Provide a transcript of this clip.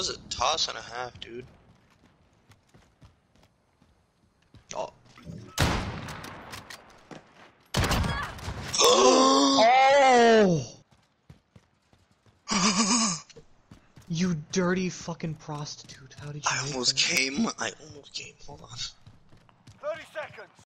Was a toss and a half, dude. Oh. Oh! you dirty fucking prostitute. How did you I almost that? came. I almost came. Hold on. 30 seconds.